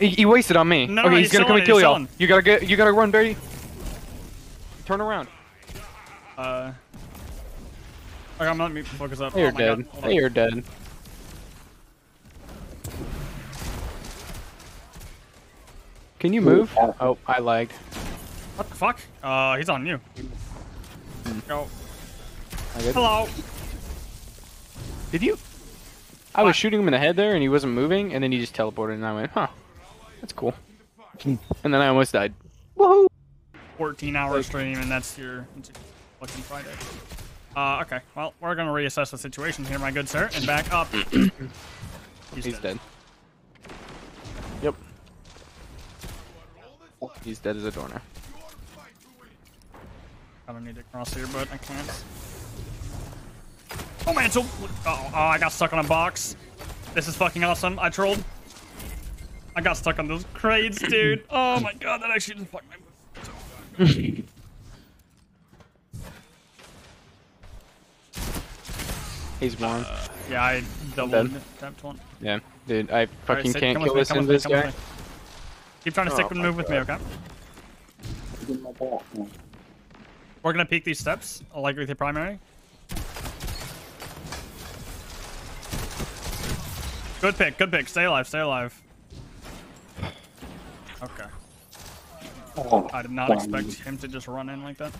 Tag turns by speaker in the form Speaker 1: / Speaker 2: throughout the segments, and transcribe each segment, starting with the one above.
Speaker 1: He, he wasted on me.
Speaker 2: No,
Speaker 1: okay,
Speaker 2: no,
Speaker 1: he's,
Speaker 2: he's
Speaker 1: gonna come and kill y'all. You gotta get. You gotta run, Brady. Turn around.
Speaker 2: Uh. Okay, I'm not me focus up.
Speaker 1: You're
Speaker 2: oh my
Speaker 1: dead.
Speaker 2: God. hold
Speaker 1: Hey,
Speaker 2: on.
Speaker 1: you're dead. Can you move? Oh, I lagged.
Speaker 2: What the fuck? Uh, he's on you. Go.
Speaker 1: I did.
Speaker 2: Hello.
Speaker 1: Did you? I was shooting him in the head there, and he wasn't moving, and then he just teleported, and I went, "Huh, that's cool." and then I almost died. Woohoo!
Speaker 2: 14 hour stream, and that's your that's your fucking Friday. Uh, okay. Well, we're gonna reassess the situation here, my good sir, and back up. He's,
Speaker 1: He's dead. Yep. He's dead as a door now.
Speaker 2: I don't need to cross here, but I can't. Oh man, so oh, oh, I got stuck on a box. This is fucking awesome. I trolled. I got stuck on those crates, dude. Oh my god, that actually just fucked my.
Speaker 1: He's one.
Speaker 2: Uh, yeah, I doubled
Speaker 1: dead.
Speaker 2: tapped one.
Speaker 1: yeah, dude, I
Speaker 2: Alright,
Speaker 1: fucking
Speaker 2: sit-
Speaker 1: can't kill this in this guy.
Speaker 2: Keep trying to
Speaker 1: Oh,
Speaker 2: stick and
Speaker 1: my
Speaker 2: move with me,
Speaker 1: God.
Speaker 2: okay? We're gonna peek these steps, like with your primary. Good pick, good pick. Stay alive, stay alive. I did not expect him to just run in like that.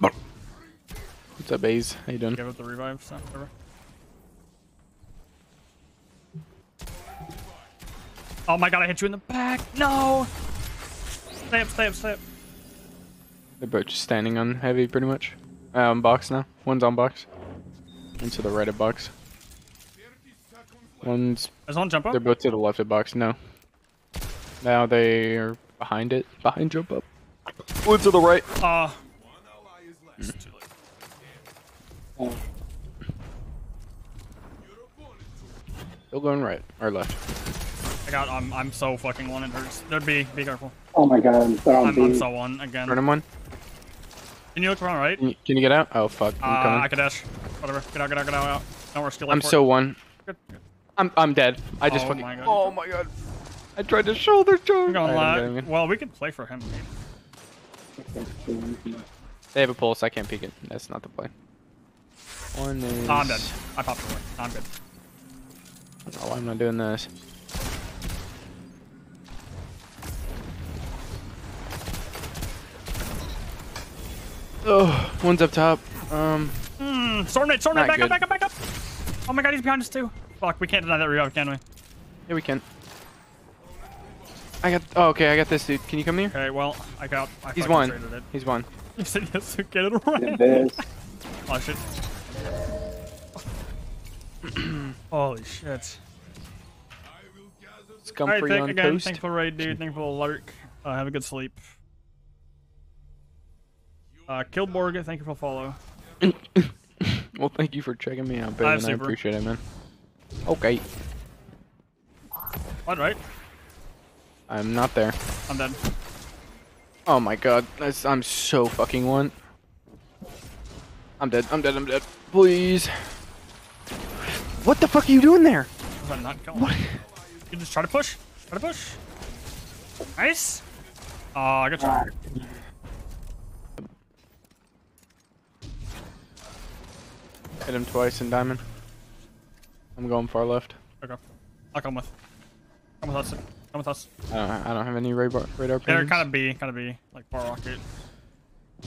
Speaker 1: What's up, A's? How you doing?
Speaker 2: Give it the revive, so whatever. Oh my god, I hit you in the back! No! Stay up, stay up, stay up.
Speaker 1: They're both just standing on heavy, pretty much. Um, box now. One's on box. One's to the right of box. One's.
Speaker 2: Is one jump up?
Speaker 1: They're both to the left of box. No. Now they are behind it. Behind jump up. One to the right.
Speaker 2: Uh,
Speaker 1: Still going right or left.
Speaker 2: I got, I'm, I'm so fucking one, it hurts. There'd be, be careful.
Speaker 3: Oh my god, they're on
Speaker 2: I'm, I'm so one again.
Speaker 1: Turn him one.
Speaker 2: Can you look around, right?
Speaker 1: Can you, can you get out? Oh fuck! I'm
Speaker 2: Uh,
Speaker 1: coming.
Speaker 2: I can dash. Whatever. Get out, get out, get out, Get out. Don't worry, steal
Speaker 1: I'm so one.
Speaker 2: Good. good.
Speaker 1: I'm I'm dead. I just
Speaker 2: Oh
Speaker 1: fucking.
Speaker 2: my God.
Speaker 1: Oh my god. I tried to shoulder charge.
Speaker 2: I'm going
Speaker 1: Alright, I'm getting
Speaker 2: live. Well, we can play for him.
Speaker 1: They have a pulse. I can't peek it. That's not the play. One is.
Speaker 2: Oh, I'm dead. I popped away. I'm good.
Speaker 1: Oh, don't I'm not doing this. Oh, one's up top. Um,
Speaker 2: Storm Knight, Storm Knight,
Speaker 1: Not
Speaker 2: back
Speaker 1: good.
Speaker 2: up, back up, back up! Oh my god, he's behind us too. Fuck, we can't deny that revive, can we?
Speaker 1: yeah, we can. I got. Oh, okay. I got this dude. Can you come here?
Speaker 2: Okay, well, I got. I
Speaker 1: He's
Speaker 2: fucking
Speaker 1: one.
Speaker 2: it.
Speaker 1: He's one.
Speaker 2: You said yes, so get it right.
Speaker 3: This.
Speaker 2: Oh shit. Holy shit.
Speaker 1: Scum
Speaker 2: Alright,
Speaker 1: free
Speaker 2: thank
Speaker 1: on
Speaker 2: again.
Speaker 1: toast.
Speaker 2: Thanks for raid, dude. Thanks for the lurk. Uh, have a good sleep. Uh, Killborg, thank you for follow.
Speaker 1: well, thank you for checking me out,
Speaker 2: I have
Speaker 1: baby. I appreciate it, man. Okay.
Speaker 2: What, right?
Speaker 1: I'm not there.
Speaker 2: I'm dead.
Speaker 1: Oh my god. That's, I'm so fucking one. I'm dead. I'm dead. I'm dead. Please. What the fuck are you doing there?
Speaker 2: That not killing? You just try to push. Try to push. Nice. Oh, I got you.
Speaker 1: Hit him twice in diamond. I'm going far left.
Speaker 2: Okay. I'll come with. Come with us. Come with us.
Speaker 1: I don't, I don't have any radar, radar
Speaker 2: They're kind of B, kind of B, like bar rocket.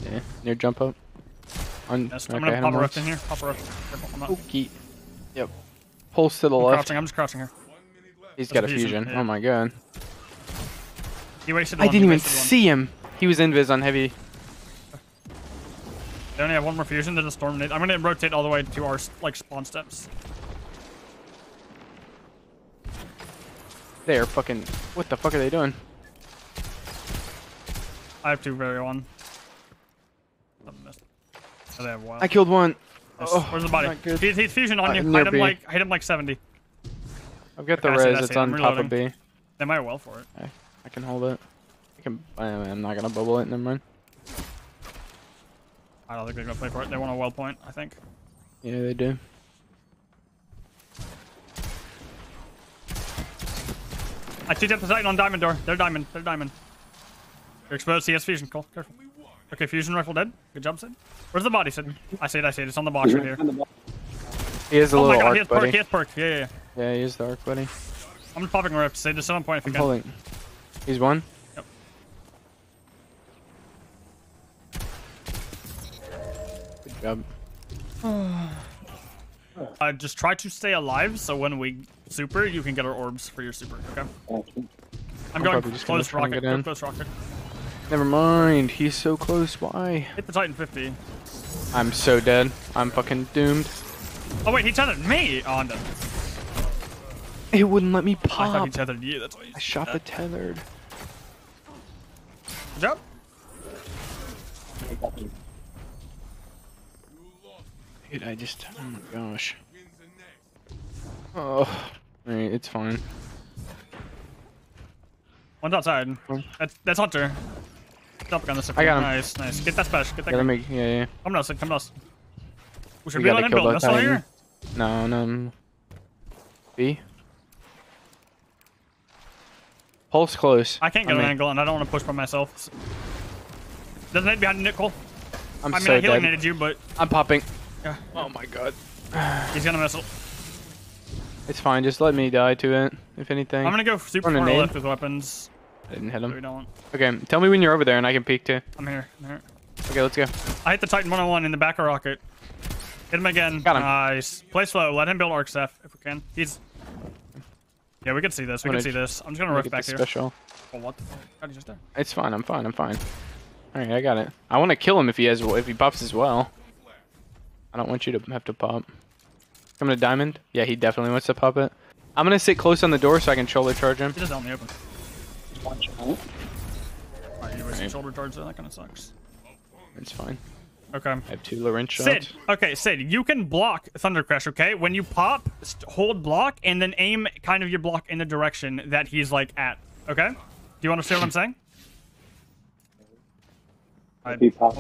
Speaker 1: Yeah, near jump up. On,
Speaker 2: Yes,
Speaker 1: okay,
Speaker 2: I'm gonna pop a rift in here. Pop a rift. Careful, I'm not.
Speaker 1: Okay. Yep. Pulse to the
Speaker 2: I'm
Speaker 1: left.
Speaker 2: crouching. I'm just crouching here.
Speaker 1: He's got a
Speaker 2: fusion,
Speaker 1: fusion.
Speaker 2: yeah.
Speaker 1: Oh my god.
Speaker 2: He wasted
Speaker 1: I
Speaker 2: one.
Speaker 1: didn't even see him. He was invis on heavy.
Speaker 2: They only have one more fusion. There's a storm. nade. I'm gonna rotate all the way to our like spawn steps.
Speaker 1: They are fucking. What the fuck are they doing?
Speaker 2: I have two very one. Missed. Oh, they have one.
Speaker 1: I killed one.
Speaker 2: Yes.
Speaker 1: Oh,
Speaker 2: Where's the body? He's, he's fusion on
Speaker 1: Uh,
Speaker 2: you. Hit him
Speaker 1: B.
Speaker 2: like hit him like 70.
Speaker 1: I've got the
Speaker 2: Okay,
Speaker 1: res. It's on top of B.
Speaker 2: They might well for it.
Speaker 1: I, I can hold it. I can. I, I'm not gonna bubble it. Never mind.
Speaker 2: I don't think they're gonna play for it. They want a well point, I think.
Speaker 1: Yeah, they do.
Speaker 2: I up the Titan on diamond door. They're diamond. They're diamond. You're exposed. He has fusion. Cole. Careful. Okay, fusion rifle dead. Good job, Sid. Where's the body, Sid? I see it. I see it. It's on the box right here.
Speaker 1: He has a
Speaker 2: Oh my
Speaker 1: little
Speaker 2: god, he
Speaker 1: arc,
Speaker 2: has perk.
Speaker 1: buddy.
Speaker 2: He has perk. Yeah, yeah, yeah.
Speaker 1: Yeah, he is the arc, buddy.
Speaker 2: I'm just popping rift. Sid, just sit on point if
Speaker 1: I'm
Speaker 2: can.
Speaker 1: pulling. He's one.
Speaker 2: Yep.
Speaker 1: Good job.
Speaker 2: Uh, just try to stay alive so when we super, you can get our orbs for your super, okay? Oh, I'm going
Speaker 1: probably just gonna
Speaker 2: close rocket. Go close rocket.
Speaker 1: Never mind. He's so close. Why?
Speaker 2: Hit the Titan 50.
Speaker 1: I'm so dead. I'm fucking doomed.
Speaker 2: Oh wait, he tethered me. Oh, I'm.
Speaker 1: It wouldn't let me
Speaker 2: I thought he
Speaker 1: pop.
Speaker 2: tethered you. That's why.
Speaker 1: I shot the tethered.
Speaker 2: Good job.
Speaker 1: Dude, I just. Oh my gosh. Oh. Alright, it's fine.
Speaker 2: One's outside. That's that's Hunter. Jump on the super.
Speaker 1: I got him.
Speaker 2: Nice, nice. Get that special. Get that.
Speaker 1: Yeah, let
Speaker 2: green.
Speaker 1: me. Yeah, yeah.
Speaker 2: Come to us. Come to us. We should
Speaker 1: We
Speaker 2: be
Speaker 1: gotta
Speaker 2: letting him
Speaker 1: kill
Speaker 2: build.
Speaker 1: both
Speaker 2: That's not here.
Speaker 1: No, no. B. Pulse close.
Speaker 2: I can't get
Speaker 1: I
Speaker 2: an
Speaker 1: mean,
Speaker 2: angle, and I don't want to push by myself. Doesn't hit behind Nickel?
Speaker 1: I'm
Speaker 2: I mean,
Speaker 1: so
Speaker 2: I healing
Speaker 1: dead.
Speaker 2: needed you, but
Speaker 1: I'm popping.
Speaker 2: yeah,
Speaker 1: Oh my god.
Speaker 2: he's gonna miss it.
Speaker 1: It's fine. Just let me die to it. If anything.
Speaker 2: I'm gonna go super far left with weapons.
Speaker 1: I didn't hit
Speaker 2: So we
Speaker 1: him.
Speaker 2: don't.
Speaker 1: Okay, tell me when you're over there and I can peek too.
Speaker 2: I'm here. I'm here.
Speaker 1: Okay, let's go.
Speaker 2: I hit the Titan 101 in the back of rocket. Hit him again.
Speaker 1: Got him.
Speaker 2: Nice. Play slow. Let him build staff if we can. He's. Yeah, we can see this. We can see this. I'm just gonna
Speaker 1: Let me
Speaker 2: rift
Speaker 1: get
Speaker 2: back here.
Speaker 1: special.
Speaker 2: Oh, what the fuck? How did you just die?
Speaker 1: It's fine. I'm fine. I'm fine. All right, I got it. I want to kill him if he has if he pops as well. I don't want you to have to pop. Coming to diamond. Yeah, he definitely wants to pop it. I'm gonna sit close on the door so I can shoulder charge him.
Speaker 2: He just out in the open. Alright, you wasted
Speaker 1: Right.
Speaker 2: shoulder charge there. That kind of sucks.
Speaker 1: It's fine.
Speaker 2: Okay.
Speaker 1: I have two Lorentz shots.
Speaker 2: Sid, okay, Sid, you can block Thunder Crash, okay? When you pop, hold block, and then aim kind of your block in the direction that he's like at, okay? Do you understand what I'm saying? I'd
Speaker 3: Be pop.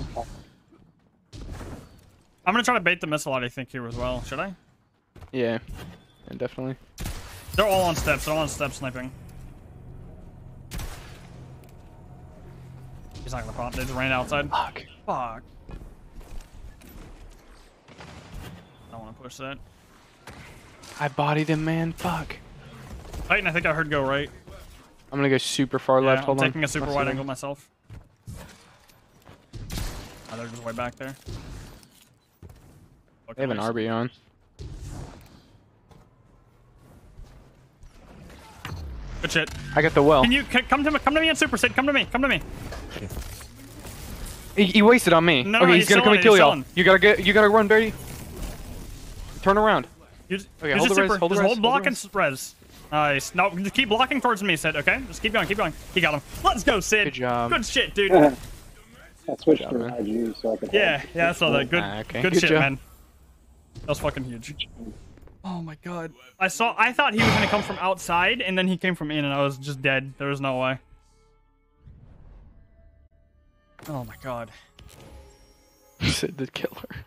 Speaker 2: I'm gonna try to bait the missile out, I think, here as well. Should I?
Speaker 1: Yeah. yeah, definitely.
Speaker 2: They're all on steps. They're all on step sniping. He's not gonna pop. They just ran outside.
Speaker 1: Fuck.
Speaker 2: Fuck. I don't want to push that.
Speaker 1: I bodied him, man. Fuck.
Speaker 2: Titan, I think I heard go right.
Speaker 1: I'm gonna go super far
Speaker 2: Yeah,
Speaker 1: left.
Speaker 2: I'm
Speaker 1: Hold on.
Speaker 2: taking a super wide angle myself. Ah, oh, they're just way back there.
Speaker 1: They have an RB on.
Speaker 2: Shit.
Speaker 1: I got the well.
Speaker 2: Can you c come to me? Come to me in super Sid. Come to me. Come to me.
Speaker 1: He, he wasted on me.
Speaker 2: No,
Speaker 1: okay,
Speaker 2: no,
Speaker 1: he's,
Speaker 2: he's
Speaker 1: gonna come and kill y'all. You gotta get. You gotta run, Brady. Turn around.
Speaker 2: Use,
Speaker 1: Okay, hold
Speaker 2: the
Speaker 1: the res, hold the
Speaker 2: just
Speaker 1: res,
Speaker 2: hold
Speaker 1: hold
Speaker 2: block
Speaker 1: the
Speaker 2: and res. Nice. No, just keep blocking towards me, Sid. Okay, just keep going. Keep going. He got him. Let's go, Sid.
Speaker 1: Good job.
Speaker 2: Good shit, dude.
Speaker 3: I switched
Speaker 1: job,
Speaker 3: to
Speaker 1: man.
Speaker 3: IG so I could.
Speaker 2: Yeah, yeah, I saw that. Good,
Speaker 1: Ah, okay.
Speaker 2: good,
Speaker 1: Good
Speaker 2: shit,
Speaker 1: job.
Speaker 2: man. That was fucking huge. Oh my god. I saw. I thought he was gonna come from outside, and then he came from in, and I was just dead. There was no way. Oh my god.
Speaker 1: Sid the killer.